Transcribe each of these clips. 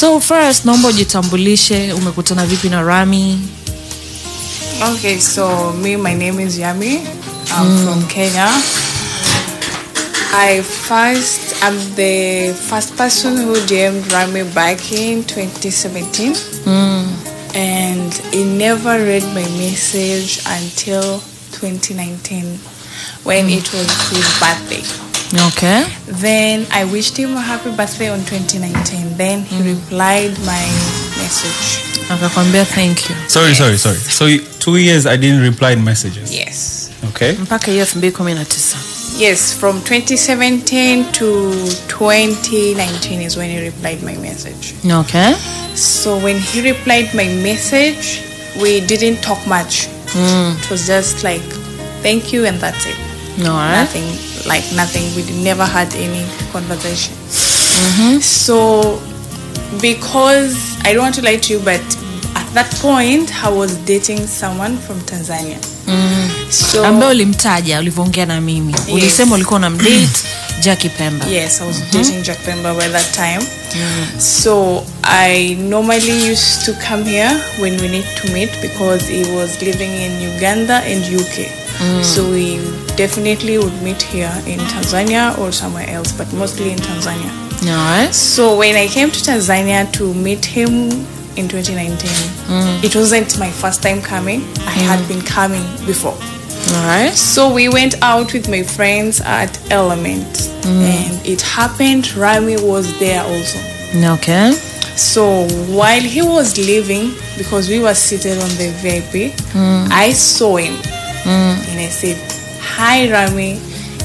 so first naomba ujitambulishe umekutana vipi na rami Okay, so me, my name is Yami. I'm mm. from Kenya. I first, I'm the first person who DM'd Rami back in 2017. mm. And he never read my message until 2019 when mm. it was his birthday. Okay Then I wished him a happy birthday on 2019. Then he mm. replied my message. akakwambia thank you sorry sorry sorry so you- two years i didn't reply in messages Yes. okay mpaka hiyo elfu mbili kumi na tisa Yes, from 2017 to 2019 is when he replied my message. okay So when he replied my message, we didn't talk much. Mm. It was just like, thank you, and that's it. Alright. Nothing, like nothing. We never had any conversation. Mm-hmm. So, because I don't want to lie to you, but at that point, I was dating someone from Tanzania. Mm-hmm. So ambaye ulimtaja ulivyoongea na mimi ulisema ulikuwa na mdate jaki pemba Yes, I was mm-hmm. dating Jack Pemba by that time. So I normally used to come here when we need to meet because he was living in Uganda and UK. So we definitely would meet here in Tanzania or somewhere else, but mostly in Tanzania. Alright. So when I came to Tanzania to meet him in 2019, mm. it wasn't my first time coming. I had mm. been coming before. Alright. So we went out with my friends at Element, mm. and it happened. Rami was there also. okay So while he was leaving, because we were seated on the VIP, I saw him, Mm. and I said, "Hi, Rami,"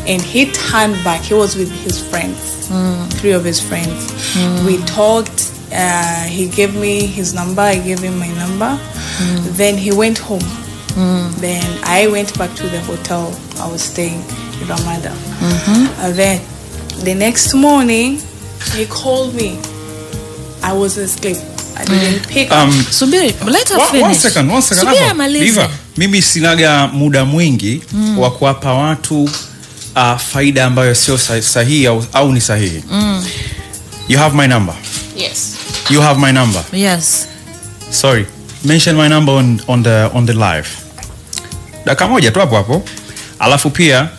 and he turned back. He was with his friends, mm. three of his friends. Mm. We talked. Uh, he gave me his number. I gave him my number. Then he went home. Then I went back to the hotel I was staying in Ramada. And then the next morning, he called me. I was asleep. Um, subiri let her One- one second, one second. Subiri amalize. Diva, mimi sinaga muda mwingi mm. wa kuwapa watu uh, faida ambayo sio sahihi au, au ni sahihi. You have my number. Yes. you have my number. Yes. Sorry. Mention my number on, on, the, on the live. Dakika moja tu hapo hapo. Alafu pia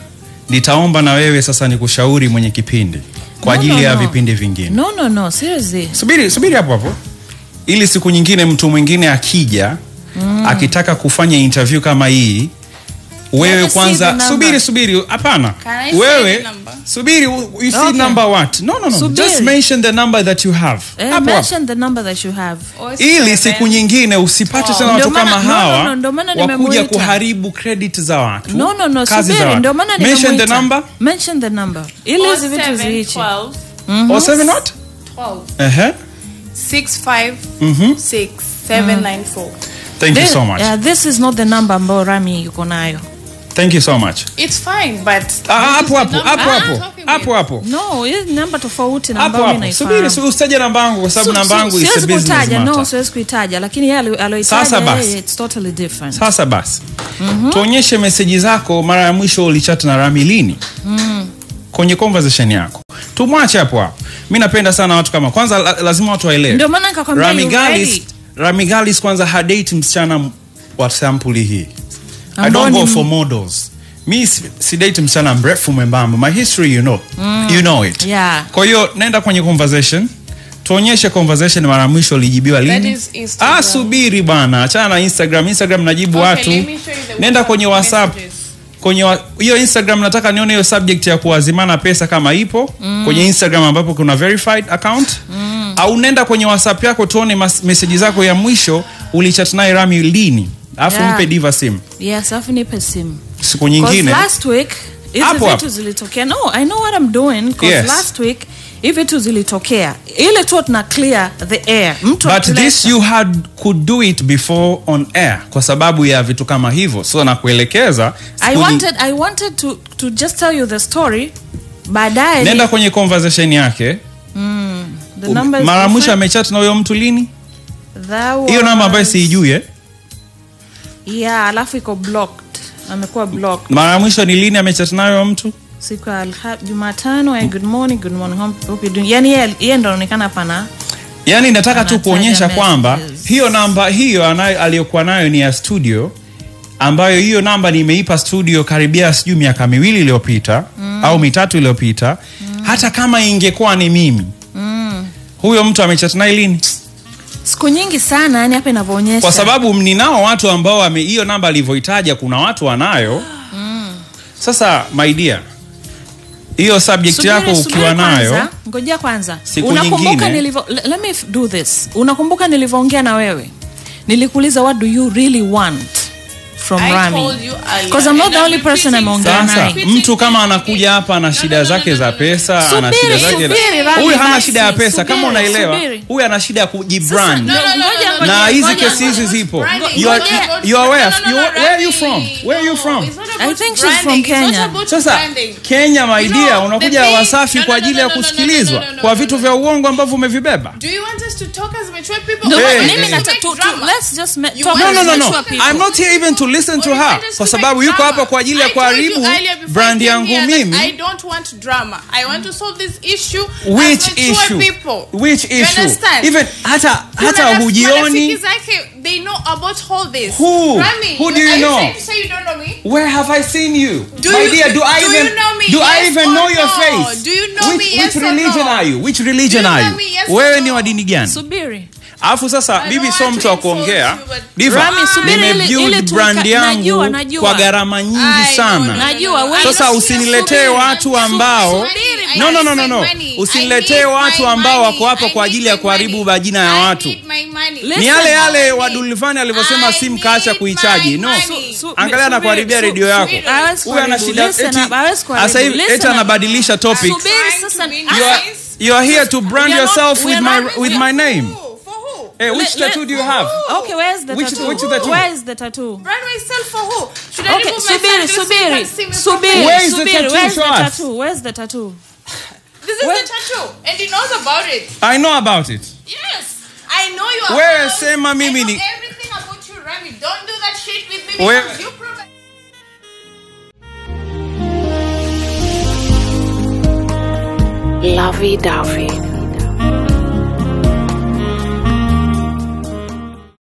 nitaomba na wewe sasa ni kushauri mwenye kipindi kwa No, ajili no, ya no. vipindi vingine. No no no seriously. Subiri subiri hapo hapo ili siku nyingine mtu mwingine akija mm. akitaka kufanya interview kama hii wewe the kwanza subiri subiri hapana. Wewe subiri you see Okay. number what? No no no Subiri. just mention the number that you have. Eh, hapo mention the number that you have. Ili siku nyingine usipate tena Ndio watu kama hawa no, no, no, wakuja kuharibu credit za watu no no no kazi subiri ndio maana mention the number. Mention the number. Ili hizo vitu ziichi 12, or 7 what 12, uh-huh. 65, 6, 794. thank you so much. Yeah, this is not the number ambayo rami yuko nayo. Thank you so much. It's fine, but. Ah, hapo hapo hapo hapo hapo hapo. No hii namba tofauti na ambayo mi hapo subiri naifahamu usitaje namba yangu kwa sababu namba su- yangu is a business kutaja no siwezi kuitaja lakini yeye alo- basi. it's totally different. Sasa basi. Tuonyeshe meseji zako mara ya mwisho ulichat na rami lini? Kwenye conversation yako tumwache hapo hapo. Mi napenda sana watu kama kwanza la, lazima watu waelewe. Ndio maana nikakwambia Rami you Galis, ready. Rami Galis kwanza hadate msichana wa sampuli hii. I don't go for models. Mi si- sidate msichana mrefu mwembamba. My history you know. Mm. you know it. Yeah. kwa hiyo naenda kwenye conversation. Tuonyeshe conversation mara mwisho ulijibiwa lini. ah subiri bana achana na instagram. Instagram najibu Okay, watu. nenda kwenye whatsapp. Messages. Kwenye hiyo instagram nataka nione hiyo subject ya kuwazimana pesa kama ipo. Mm. kwenye instagram ambapo kuna verified account. Mm. au nenda kwenye whatsapp yako tuone message meseji zako ya mwisho ulichat naye rami lini. Alafu Yeah. mpe diva sim yes alafu nipe simu. Siku nyingine. Last week hizi vitu zilitokea. No i know what i'm doing. 'cause Yes. last week hivi vitu zilitokea. Ile tu tuna clear the air. Mtu but akileta- this you had could do it before on air kwa sababu ya vitu kama hivyo. So nakuelekeza I wanted, I wanted to, to just tell you the story. Baadaye nenda kwenye conversation yake. The number is mara mwisho amechat na huyo mtu lini? Hiyo namba ambayo siijui eh? yeah alafu iko blocked. Amekuwa blocked. Mara mwisho ni lini amechat nayo mtu siku ya jumatano eh, good morning good morning hope, people. doing yani yeye- ndo anaonekana pana yaani nataka tu kuonyesha kwamba hiyo namba hiyo aliyokuwa nayo ni ya studio ambayo hiyo namba nimeipa studio karibia sijui miaka miwili iliyopita mm. au mitatu iliyopita mm. hata kama ingekuwa ni mimi mm. huyo mtu amechat naye lini siku nyingi sana yani hapa inavyoonyesha kwa sababu ninao watu ambao hiyo namba alivyoitaja kuna watu wanayo mm. sasa my dear hiyo subject Subiri, yako ukiwa nayo kwanza, ngojea kwanza. Siku unakumbuka nilivyo let me do this. Unakumbuka nilivyoongea na wewe? Nilikuuliza what do you really want from I Rami? because I'm not the only person ameongea sasa naye. Mtu kama anakuja hapa ana shida zake za pesa ana shida zake huyu hana shida ya pesa kama unaelewa huyu ana shida ya kujibrand. No, no, no, no, Ngoja, no, no, na hizi kesi hizi zipo you are, you are where, are, where are you from? Where are you from I think she's from branding. It's not Kenya. sasa kenya maidia You dear know, unakuja wasafi kwa ajili ya no, no, no, kusikilizwa no, no, no, kwa vitu vya uongo ambavyo umevibeba Do you want us to talk as mature people? No, or Hey, you mimi want hey, to nata- make tu- tu- drama? let's just ma- talk no no no no i'm not here even to listen to her want us to kwa sababu yuko hapa kwa ajili ya kuharibu brand yangu here mimi I don't want drama. I want to solve this issue which as mature issue people. which issue even hata Kuna hata hujioni they know about all this. Who? Rami, Who do you you know? You say you don't know me? Where have I seen you? Do My you- dear, do I do even you know me? do I even know no? your face? Do you know which, me? Yes which or religion no? are you? Which religion Do you are know you? me? Yes Wewe ni wa dini gani? subiri Alafu sasa bibi sio mtu wa kuongea. Diva, nimebuild brand yangu kwa gharama nyingi sana. Najua, Sasa usiniletee watu ambao no, no, no, no, no. Usiniletee watu ambao wako hapa kwa ajili ya kuharibu majina ya watu. need my money. Listen, Ni yale yale I wa need- Dulivani alivyosema I sim kaacha need kuichaji. No. Angalia na kuharibia redio yako. Huyu ana shida Listen eti sasa hivi eti anabadilisha topic. You are, here to brand yourself with my with my name. Who? For who? Hey, which Let- let- tattoo do you have? okay where's the Which- tattoo which is the tattoo? where is the tattoo Brand myself for who? Should I okay remove myself subiri just so you subiri can subiri? Where is the subiri tattoo? where's the tattoo where's the tattoo This is Where- the tattoo, and he knows about it. I know about it. Yes, I know you are. Wewe proud. sema mimi I know ni- everything about you, Rami. Don't do that shit with me Wewe- because you prove Lovey Dovey.